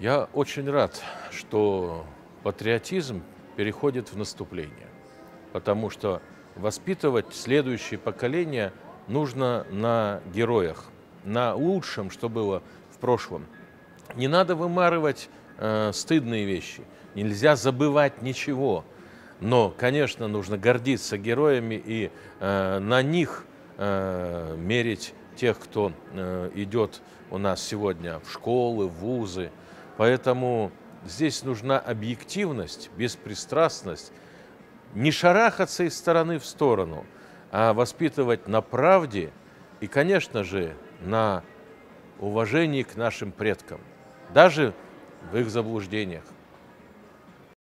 Я очень рад, что патриотизм переходит в наступление, потому что воспитывать следующее поколение нужно на героях, на лучшем, что было в прошлом. Не надо вымарывать э, стыдные вещи, нельзя забывать ничего, но, конечно, нужно гордиться героями и э, на них э, мерить тех, кто э, идет у нас сегодня в школы, в вузы. Поэтому здесь нужна объективность, беспристрастность, не шарахаться из стороны в сторону, а воспитывать на правде и, конечно же, на уважении к нашим предкам, даже в их заблуждениях.